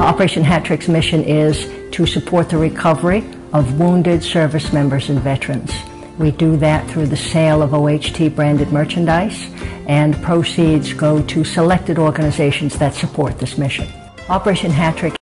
Operation Hat Trick's mission is to support the recovery of wounded service members and veterans. We do that through the sale of OHT branded merchandise and proceeds go to selected organizations that support this mission. Operation Hat Trick